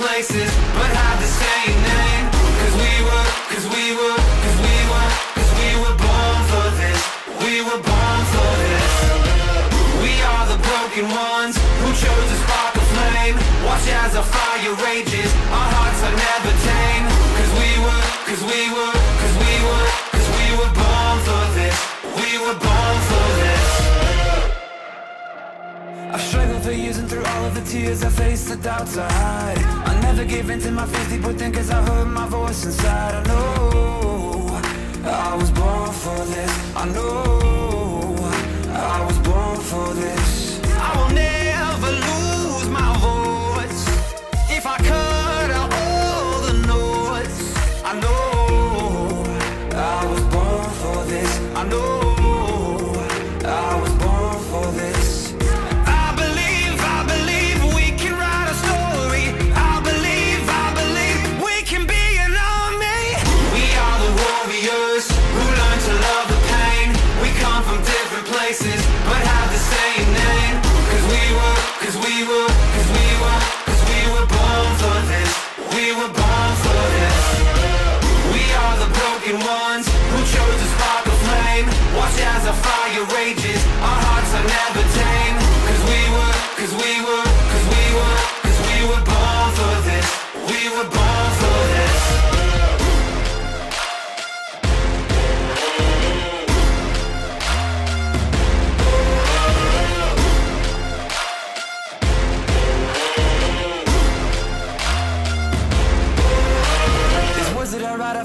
places, but have the same name. Cause we were, cause we were, cause we were, cause we were born for this. We were born for this. We are the broken ones who chose to spark a flame. Watch as our fire rages, our the tears I faced the doubts I hide. I never gave in to my fears deep within cause I heard my voice inside. I know I was born for this. I know broken ones who chose to spark a flame. Watch as our fire rages, our hearts are never